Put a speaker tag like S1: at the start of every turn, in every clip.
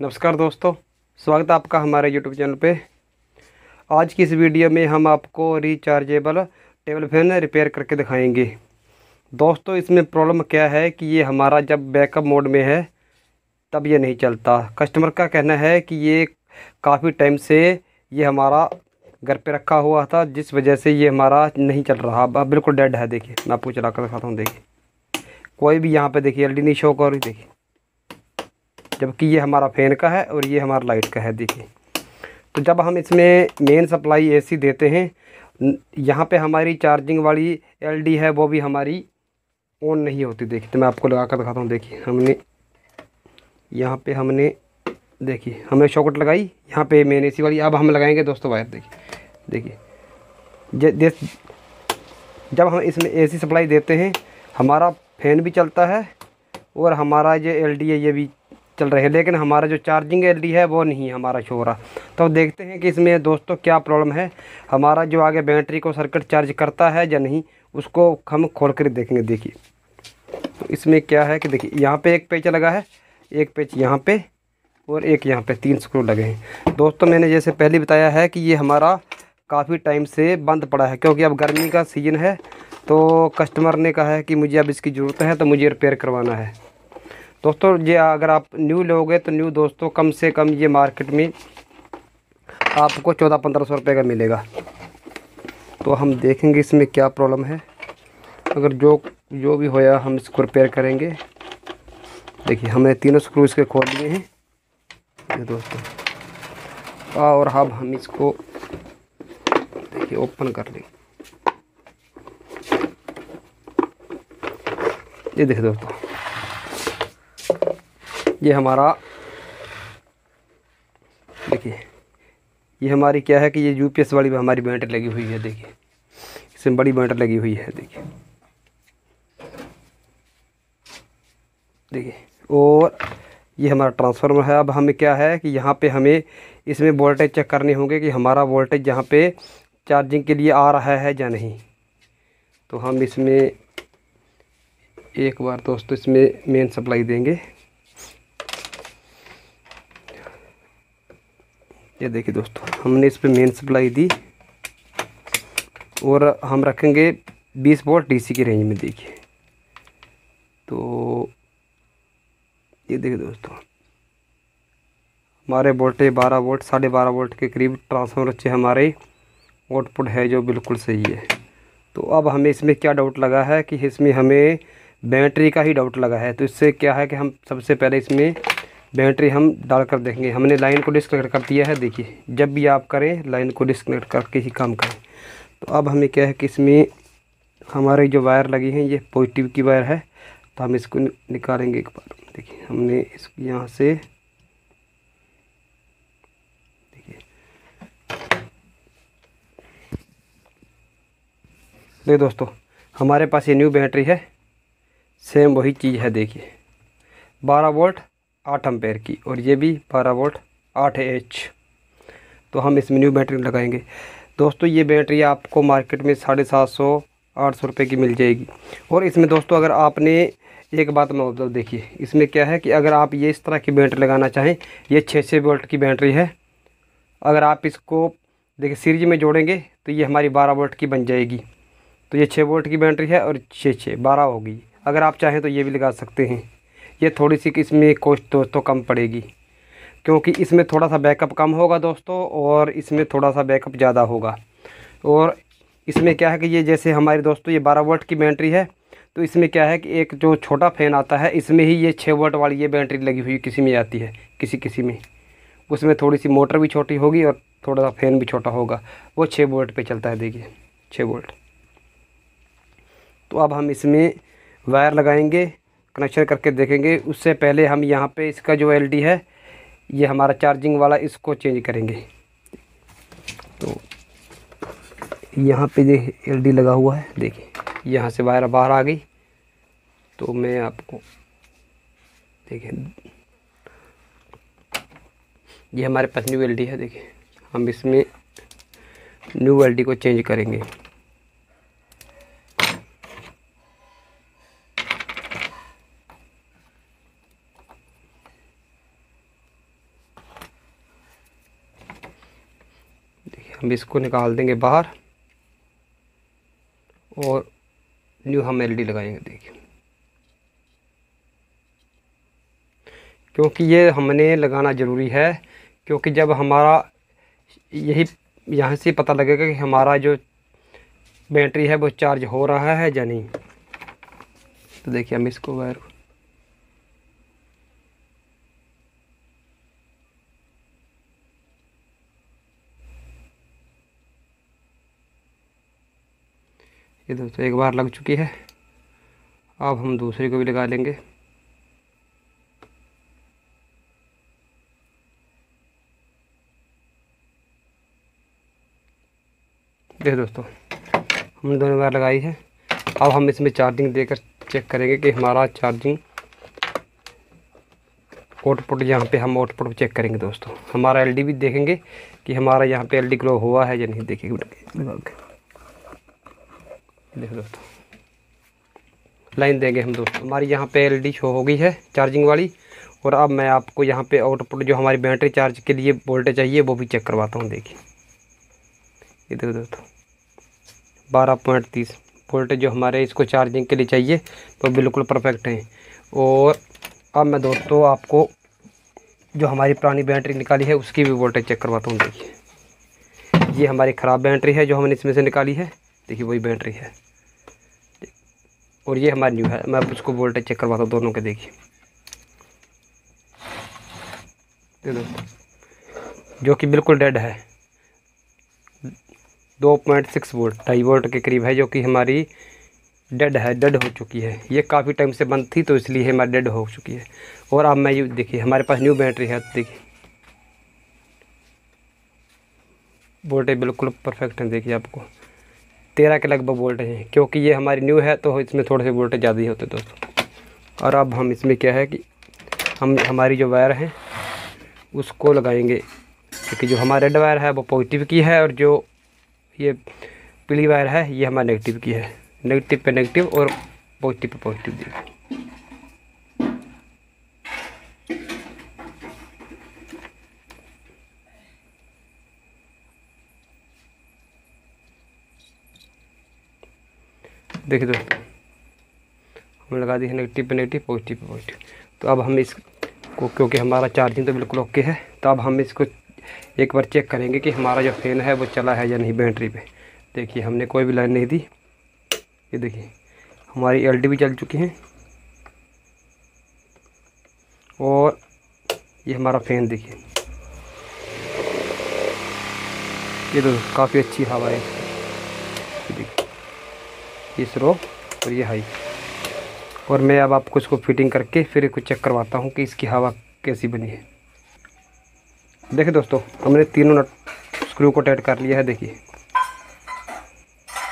S1: नमस्कार दोस्तों, स्वागत है आपका हमारे यूट्यूब चैनल पे। आज की इस वीडियो में हम आपको रिचार्जेबल टेबल फ़ैन रिपेयर करके दिखाएँगे। दोस्तों, इसमें प्रॉब्लम क्या है कि ये हमारा जब बैकअप मोड में है, तब ये नहीं चलता। कस्टमर का कहना है कि ये काफ़ी टाइम से ये हमारा घर पे रखा हुआ था, जिस वजह से ये हमारा नहीं चल रहा। बिल्कुल डेड है, देखिए, मैं आपको चला कर दिखाता हूँ, देखिए। कोई भी यहाँ पे, देखिए एल नहीं शो कर रही, देखिए। जबकि ये हमारा फ़ैन का है और ये हमारा लाइट का है, देखिए। तो जब हम इसमें मेन सप्लाई एसी देते हैं यहाँ पे हमारी चार्जिंग वाली एलडी है, वो भी हमारी ऑन नहीं होती, देखिए। तो मैं आपको लगा कर दिखाता हूँ, देखिए। हमने, यहाँ पे हमने, देखिए, हमने शॉकट लगाई, यहाँ पे मेन एसी वाली। अब हम लगाएँगे दोस्तों वायर देखिए। देखिए। जब हम इसमें एसी सप्लाई देते हैं, हमारा फ़ैन भी चलता है और हमारा जो एलडी है, ये भी चल रहे हैं, लेकिन हमारा जो चार्जिंग एल है, वो नहीं हमारा शो रहा तो देखते हैं कि इसमें दोस्तों क्या प्रॉब्लम है। हमारा जो आगे बैटरी को सर्किट चार्ज करता है या नहीं, उसको हम खोल कर देखेंगे। देखिए, इसमें क्या है कि देखिए, यहाँ पे एक पेच लगा है, एक पेच यहाँ पे और एक यहाँ पे तीन स्क्रू लगे हैं। दोस्तों, मैंने जैसे पहले बताया है कि ये हमारा काफ़ी टाइम से बंद पड़ा है, क्योंकि अब गर्मी का सीज़न है तो कस्टमर ने कहा है कि मुझे अब इसकी ज़रूरत है तो मुझे रिपेयर करवाना है। दोस्तों, ये अगर आप न्यू लोगे तो न्यू दोस्तों, कम से कम ये मार्केट में आपको चौदह पंद्रह सौ रुपये का मिलेगा। तो हम देखेंगे इसमें क्या प्रॉब्लम है। अगर जो जो भी होया, हम इसको रिपेयर करेंगे। देखिए, हमने तीनों स्क्रू इसके खोल लिए हैं। ये दोस्तों, और अब हम इसको देखिए ओपन कर लें। ये देखिए दोस्तों। ये हमारा, देखिए, ये हमारी क्या है कि ये यूपीएस वाली हमारी बैटरी लगी हुई है, देखिए। इसमें बड़ी बैटरी लगी हुई है, देखिए। देखिए, और ये हमारा ट्रांसफार्मर है। अब हमें क्या है कि यहाँ पे हमें इसमें वोल्टेज चेक करने होंगे कि हमारा वोल्टेज यहाँ पे चार्जिंग के लिए आ रहा है या नहीं। तो हम इसमें, एक बार दोस्तों, इसमें मेन सप्लाई देंगे। ये देखिए दोस्तों, हमने इस पर मेन सप्लाई दी और हम रखेंगे 20 वोल्ट डीसी की रेंज में, देखिए। तो ये देखिए दोस्तों, हमारे वोल्टेज 12 वोल्ट साढ़े बारह वोल्ट के करीब ट्रांसफार्मर अच्छे हमारे आउटपुट है जो बिल्कुल सही है। तो अब हमें इसमें क्या डाउट लगा है कि इसमें हमें बैटरी का ही डाउट लगा है। तो इससे क्या है कि हम सबसे पहले इसमें बैटरी हम डाल कर देखेंगे। हमने लाइन को डिस्कनेक्ट कर दिया है, देखिए। जब भी आप करें, लाइन को डिस्कनेक्ट करके ही काम करें। तो अब हमें क्या है कि इसमें हमारे जो वायर लगी हैं, ये पॉजिटिव की वायर है। तो हम इसको निकालेंगे एक बार। देखिए, हमने इस यहाँ से देखिए। दोस्तों, हमारे पास ये न्यू बैटरी है। सेम वही चीज़ है, देखिए। बारह वोल्ट आठ अम्पेयर की, और ये भी बारह वोल्ट आठ एच तो हम इसमें न्यू बैटरी लगाएँगे। दोस्तों, ये बैटरी आपको मार्केट में साढ़े सात सौ, आठ सौ रुपये की मिल जाएगी। और इसमें दोस्तों, अगर आपने एक बात मैं मतलब देखिए, इसमें क्या है कि अगर आप ये इस तरह की बैटरी लगाना चाहें, ये छः छः वोल्ट की बैटरी है। अगर आप इसको, देखिए सीरीज़ में जोड़ेंगे तो ये हमारी बारह वोल्ट की बन जाएगी। तो ये छः वोल्ट की बैटरी है और छः छः बारह होगी। अगर आप चाहें तो ये भी लगा सकते हैं। ये थोड़ी सी इसमें कॉस्ट दोस्तों कम पड़ेगी। क्योंकि इसमें थोड़ा सा बैकअप कम होगा दोस्तों और इसमें थोड़ा सा बैकअप ज़्यादा होगा। और इसमें क्या है कि ये जैसे हमारे दोस्तों ये बारह वोल्ट की बैटरी है तो इसमें क्या है कि एक जो छोटा फ़ैन आता है, इसमें ही ये छः वोल्ट वाली ये बैटरी लगी हुई किसी में आती है, किसी किसी में। उसमें थोड़ी सी मोटर भी छोटी होगी और थोड़ा सा फ़ैन भी छोटा होगा। वो छः वोल्ट पे चलता है, देखिए छः वोल्ट तो अब हम इसमें वायर लगाएँगे। कनेक्शन करके देखेंगे। उससे पहले हम यहाँ पे इसका जो एलडी है, ये हमारा चार्जिंग वाला इसको चेंज करेंगे। तो यहाँ पे ये एलडी लगा हुआ है, देखिए, यहाँ से वायर बाहर आ गई। तो मैं आपको देखिए, ये हमारे पास न्यू एलडी है, देखिए। हम इसमें न्यू एलडी को चेंज करेंगे। हम इसको निकाल देंगे बाहर। और न्यू हम एलडी लगाएँगे, देखिए। क्योंकि ये हमने लगाना ज़रूरी है, क्योंकि जब हमारा यही, यहाँ से पता लगेगा कि हमारा जो बैटरी है वो चार्ज हो रहा है या नहीं। तो देखिए, हम इसको वायर ये दोस्तों एक बार लग चुकी है। अब हम दूसरे को भी लगा लेंगे। देखिए दोस्तों, हमने दोनों बार लगाई है। अब हम इसमें चार्जिंग देकर चेक करेंगे कि हमारा चार्जिंग आउटपुट यहाँ पे हम आउटपुट चेक करेंगे दोस्तों। हमारा एलडी भी देखेंगे कि हमारा यहाँ पे एलडी ग्लो हुआ है या नहीं देखिए देखो दोस्तों लाइन देंगे हम दोस्तों हमारी यहाँ पे एलडी शो हो गई है चार्जिंग वाली। और अब मैं आपको यहाँ पे आउटपुट जो हमारी बैटरी चार्ज के लिए वोल्टेज चाहिए, वो भी चेक करवाता हूँ, देखिए। ये देखो दोस्तों बारह पॉइंट तीस। वोल्टेज जो हमारे इसको चार्जिंग के लिए चाहिए, वो तो बिल्कुल परफेक्ट हैं। और अब मैं दोस्तों आपको जो हमारी पुरानी बैटरी निकाली है, उसकी भी वोल्टेज चेक करवाता हूँ, देखिए। ये हमारी ख़राब बैटरी है जो हमने इसमें से निकाली है। देखिए, वही बैटरी है। और ये हमारी न्यू है। मैं उसको वोल्टेज चेक करवाता हूँ, दोनों के देखिए। जो कि बिल्कुल डेड है। दो पॉइंट सिक्स वोल्ट ढाई वोल्ट के करीब है, जो कि हमारी डेड है डेड हो चुकी है। ये काफ़ी टाइम से बंद थी तो इसलिए हमारी डेड हो चुकी है। और अब मैं ये देखिए, हमारे पास न्यू बैटरी है देखिए। वोल्टेज बिल्कुल परफेक्ट है, देखिए आपको। तेरह के लगभग वोल्टेज हैं, क्योंकि ये हमारी न्यू है तो इसमें थोड़े से वोल्टेज ज़्यादा ही होते दोस्तों। और अब हम इसमें क्या है कि हम, हमारी जो वायर है, उसको लगाएँगे, क्योंकि जो हमारा रेड वायर है, वो पॉजिटिव की है, और जो ये पीली वायर है, ये हमारा नेगेटिव की है। नेगेटिव पे नेगेटिव और पॉजिटिव पे पॉजिटिव। देखिए देखिए दोस्तों हम लगा दी है नेगेटिव पे नेगेटिव पॉजिटिव पे पॉजिटिव तो अब हम इसको क्योंकि हमारा चार्जिंग तो बिल्कुल ओके है तो अब हम इसको एक बार चेक करेंगे कि हमारा जो फ़ैन है वो चला है या नहीं बैटरी पे। देखिए, हमने कोई भी लाइन नहीं दी। ये देखिए, हमारी एल भी चल चुकी है। और ये हमारा फ़ैन देखिए। ये तो काफ़ी अच्छी हवा है। देखिए। ये स्लो और ये हाई। और मैं अब आपको इसको फिटिंग करके फिर कुछ चेक करवाता हूँ कि इसकी हवा कैसी बनी है। देखिए दोस्तों, हमने तीनों नट स्क्रू को टाइट कर लिया है, देखिए।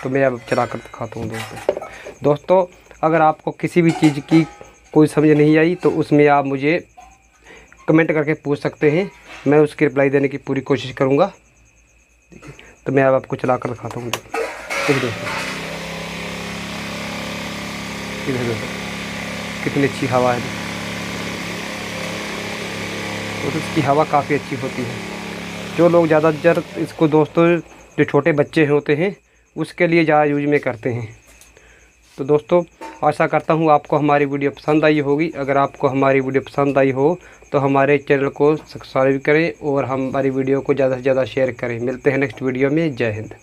S1: तो मैं अब चला कर दिखाता हूँ दोस्तों। दोस्तों, अगर आपको किसी भी चीज़ की कोई समझ नहीं आई तो उसमें आप मुझे कमेंट करके पूछ सकते हैं। मैं उसकी रिप्लाई देने की पूरी कोशिश करूँगा। तो मैं अब आपको चला कर दिखाता हूँ। देखिए दोस्तों। दोस्तों कितनी अच्छी हवा है। और इसकी हवा काफ़ी अच्छी होती है। जो लोग ज़्यादातर इसको दोस्तों, जो छोटे बच्चे होते हैं, उसके लिए ज़्यादा यूज़ में करते हैं। तो दोस्तों, आशा करता हूँ आपको हमारी वीडियो पसंद आई होगी। अगर आपको हमारी वीडियो पसंद आई हो तो हमारे चैनल को सब्सक्राइब करें और हमारी वीडियो को ज़्यादा से ज़्यादा शेयर करें। मिलते हैं नेक्स्ट वीडियो में। जय हिंद।